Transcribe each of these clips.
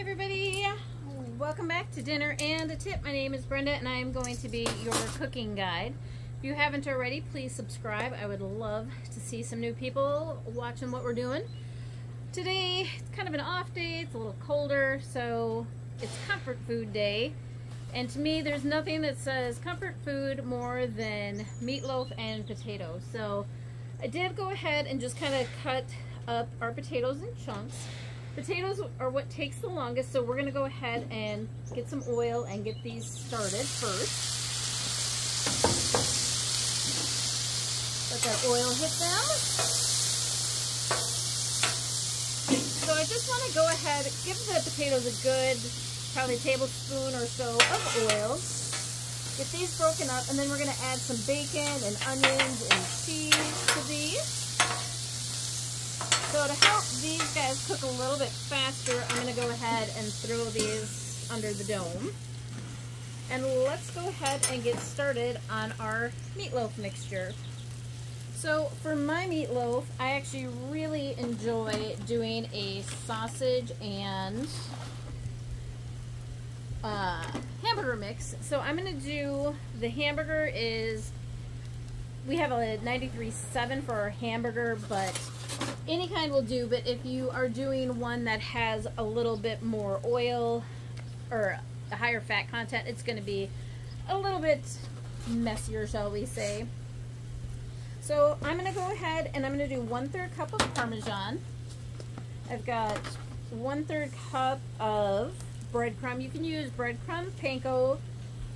everybody. Welcome back to Dinner and a Tip. My name is Brenda and I am going to be your cooking guide. If you haven't already, please subscribe. I would love to see some new people watching what we're doing. Today, it's kind of an off day. It's a little colder, so it's comfort food day. And to me, there's nothing that says comfort food more than meatloaf and potatoes. So I did go ahead and just kind of cut up our potatoes in chunks. Potatoes are what takes the longest, so we're going to go ahead and get some oil and get these started first. Let that oil hit them. So I just want to go ahead, give the potatoes a good, probably tablespoon or so of oil. Get these broken up, and then we're going to add some bacon and onions and cheese to these. So to help these guys cook a little bit faster, I'm going to go ahead and throw these under the dome. And let's go ahead and get started on our meatloaf mixture. So for my meatloaf, I actually really enjoy doing a sausage and uh, hamburger mix. So I'm going to do, the hamburger is, we have a 93.7 for our hamburger, but any kind will do, but if you are doing one that has a little bit more oil or a higher fat content, it's going to be a little bit messier, shall we say. So I'm going to go ahead and I'm going to do one third cup of Parmesan. I've got one third cup of breadcrumb. You can use breadcrumb, panko.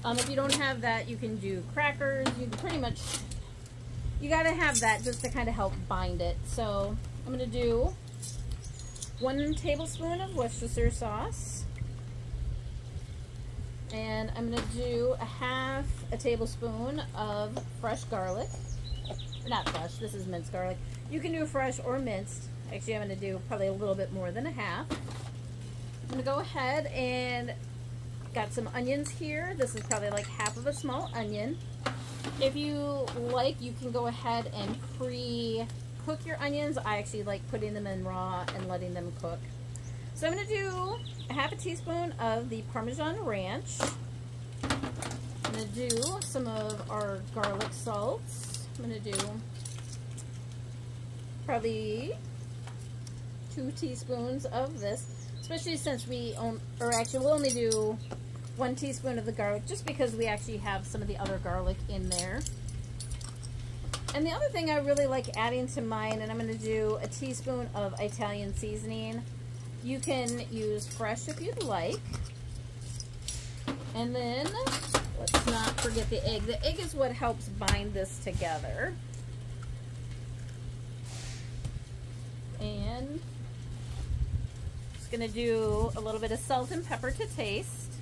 Um, if you don't have that, you can do crackers. You can pretty much, you got to have that just to kind of help bind it. So I'm going to do one tablespoon of Worcestershire sauce. And I'm going to do a half a tablespoon of fresh garlic. Not fresh, this is minced garlic. You can do fresh or minced. Actually, I'm going to do probably a little bit more than a half. I'm going to go ahead and got some onions here. This is probably like half of a small onion. If you like, you can go ahead and pre cook your onions. I actually like putting them in raw and letting them cook. So I'm going to do a half a teaspoon of the Parmesan Ranch. I'm going to do some of our garlic salts. I'm going to do probably two teaspoons of this, especially since we, own, or actually we'll only do one teaspoon of the garlic just because we actually have some of the other garlic in there. And the other thing I really like adding to mine, and I'm going to do a teaspoon of Italian seasoning. You can use fresh if you'd like. And then, let's not forget the egg. The egg is what helps bind this together. And just going to do a little bit of salt and pepper to taste.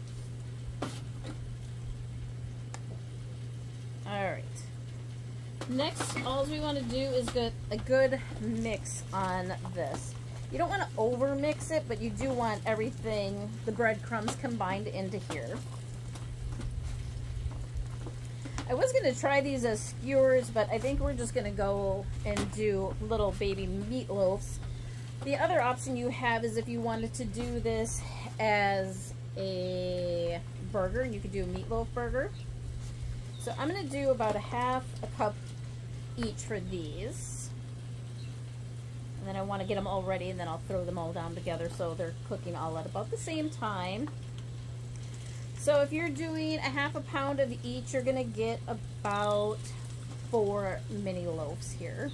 All right. Next, all we want to do is get a good mix on this. You don't want to over mix it, but you do want everything, the breadcrumbs combined into here. I was going to try these as skewers, but I think we're just going to go and do little baby meatloaves. The other option you have is if you wanted to do this as a burger, you could do a meatloaf burger. So I'm going to do about a half a cup each for these. And then I want to get them all ready and then I'll throw them all down together so they're cooking all at about the same time. So if you're doing a half a pound of each, you're going to get about four mini loaves here.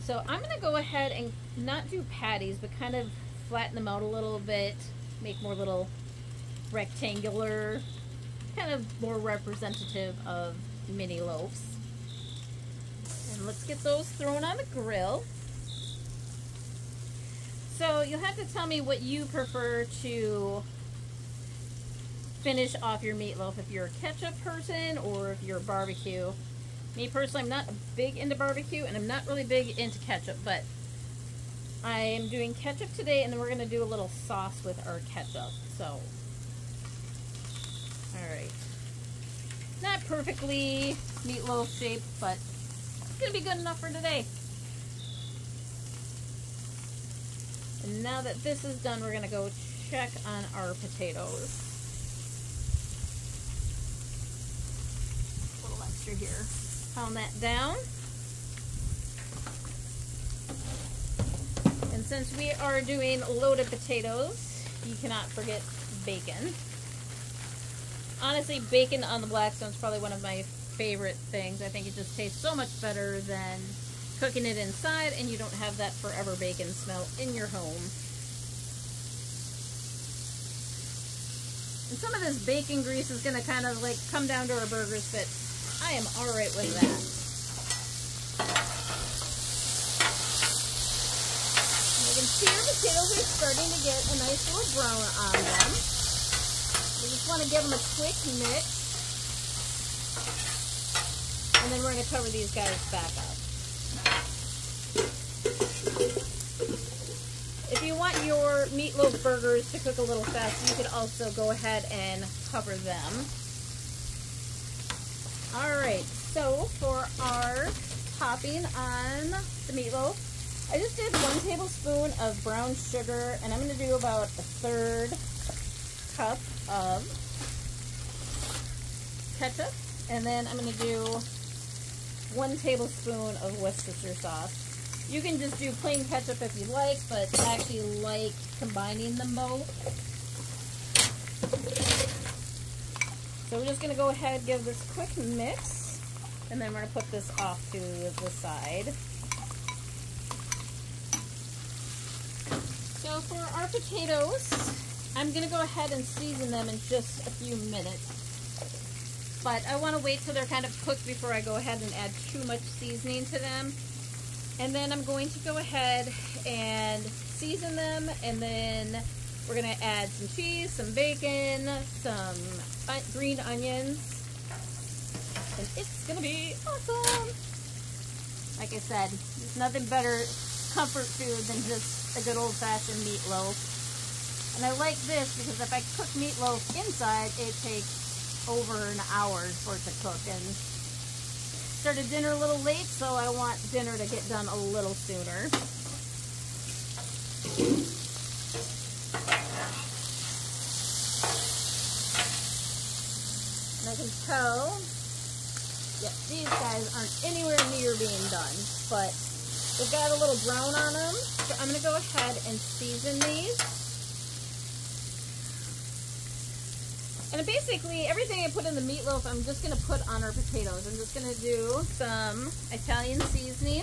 So I'm going to go ahead and not do patties, but kind of flatten them out a little bit, make more little rectangular, kind of more representative of mini loaves. Let's get those thrown on the grill. So you'll have to tell me what you prefer to finish off your meatloaf. If you're a ketchup person or if you're a barbecue. Me personally, I'm not big into barbecue and I'm not really big into ketchup, but I am doing ketchup today and then we're going to do a little sauce with our ketchup. So, alright. Not perfectly meatloaf shaped, but it's going to be good enough for today. And now that this is done, we're gonna go check on our potatoes. A little extra here. Pound that down. And since we are doing loaded potatoes, you cannot forget bacon. Honestly, bacon on the Blackstone is probably one of my favorite things. I think it just tastes so much better than cooking it inside and you don't have that forever bacon smell in your home. And some of this bacon grease is going to kind of like come down to our burgers, but I am alright with that. you can see our potatoes are starting to get a nice little brown on them. We just want to give them a quick mix. And then we're going to cover these guys back up. If you want your meatloaf burgers to cook a little faster, you could also go ahead and cover them. Alright, so for our topping on the meatloaf, I just did one tablespoon of brown sugar, and I'm going to do about a third cup of ketchup, and then I'm going to do one tablespoon of Worcestershire sauce. You can just do plain ketchup if you like, but I actually like combining them both. So we're just going to go ahead give this quick mix, and then we're going to put this off to the side. So for our potatoes, I'm going to go ahead and season them in just a few minutes. But I want to wait till they're kind of cooked before I go ahead and add too much seasoning to them. And then I'm going to go ahead and season them and then we're going to add some cheese, some bacon, some green onions. And it's going to be awesome. Like I said, there's nothing better comfort food than just a good old-fashioned meatloaf. And I like this because if I cook meatloaf inside, it takes over an hour for it to cook. And started dinner a little late, so I want dinner to get done a little sooner. And I can tell, yeah, these guys aren't anywhere near being done, but they've got a little brown on them. So I'm going to go ahead and season these. And basically, everything I put in the meatloaf, I'm just going to put on our potatoes. I'm just going to do some Italian seasoning.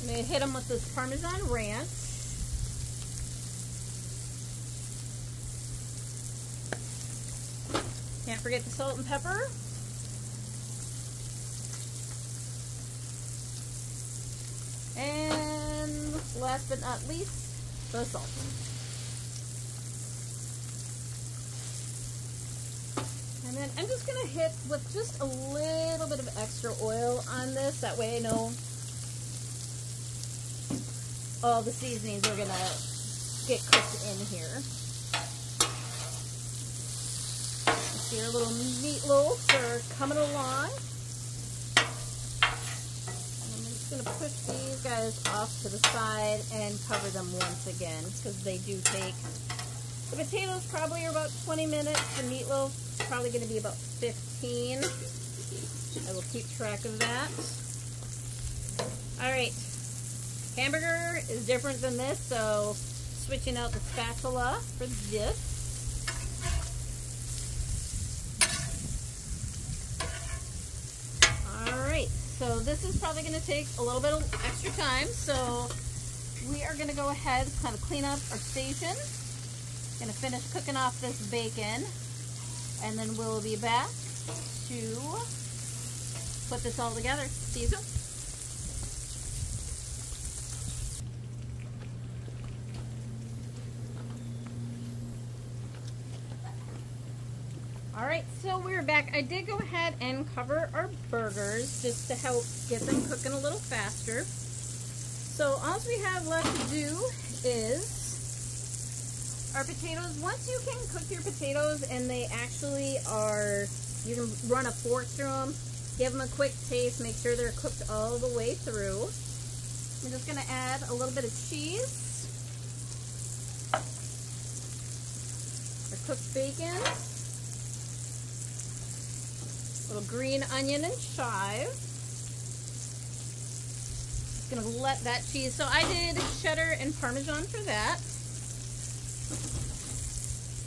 I'm going to hit them with this Parmesan ranch. Can't forget the salt and pepper. And last but not least, the salt. And then I'm just going to hit with just a little bit of extra oil on this. That way I know all the seasonings are going to get cooked in here. See our little meatloaves are coming along. And I'm just going to push these guys off to the side and cover them once again because they do take the potatoes probably are about 20 minutes. The meatloaf probably going to be about 15. I will keep track of that. Alright. Hamburger is different than this, so switching out the spatula for this. Alright, so this is probably going to take a little bit of extra time, so we are going to go ahead kind of clean up our station. Gonna finish cooking off this bacon and then we'll be back to put this all together. See you soon. Alright, so we're back. I did go ahead and cover our burgers just to help get them cooking a little faster. So all we have left to do is our potatoes, once you can cook your potatoes and they actually are, you can run a fork through them, give them a quick taste, make sure they're cooked all the way through. I'm just gonna add a little bit of cheese. Our cooked bacon. A little green onion and chive. Just gonna let that cheese, so I did cheddar and Parmesan for that.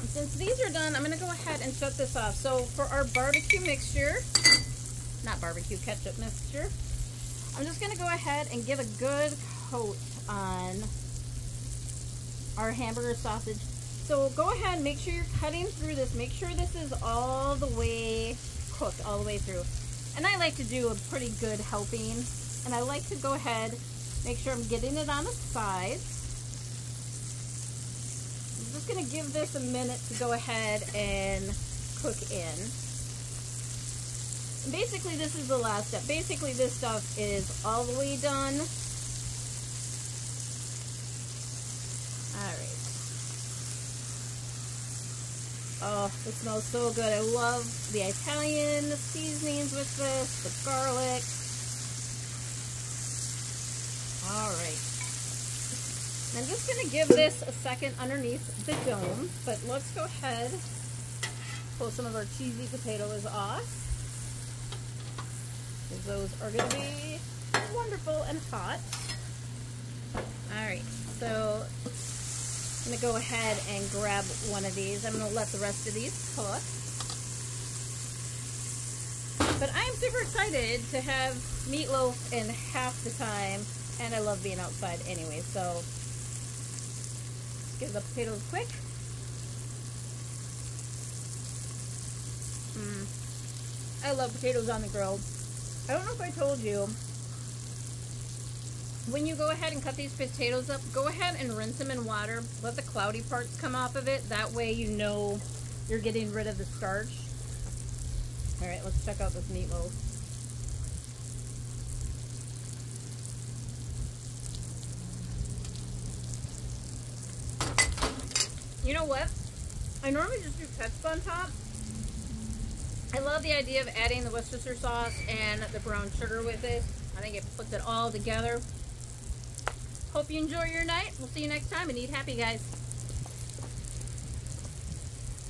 Since these are done, I'm gonna go ahead and shut this off. So for our barbecue mixture, not barbecue, ketchup mixture, I'm just gonna go ahead and give a good coat on our hamburger sausage. So go ahead, make sure you're cutting through this. Make sure this is all the way cooked, all the way through. And I like to do a pretty good helping. And I like to go ahead, make sure I'm getting it on the sides. Just gonna give this a minute to go ahead and cook in. Basically, this is the last step. Basically, this stuff is all the way done. Alright. Oh, it smells so good. I love the Italian seasonings with this, the garlic. Alright. I'm just going to give this a second underneath the dome, but let's go ahead, pull some of our cheesy potatoes off. Those are going to be wonderful and hot. Alright, so I'm going to go ahead and grab one of these. I'm going to let the rest of these cook. But I'm super excited to have meatloaf in half the time, and I love being outside anyway, so give the potatoes quick. Mm. I love potatoes on the grill. I don't know if I told you, when you go ahead and cut these potatoes up, go ahead and rinse them in water. Let the cloudy parts come off of it. That way you know you're getting rid of the starch. All right, let's check out this meatloaf. You know what? I normally just do ketchup on top. I love the idea of adding the Worcestershire sauce and the brown sugar with it. I think it puts it all together. Hope you enjoy your night. We'll see you next time and eat happy, guys.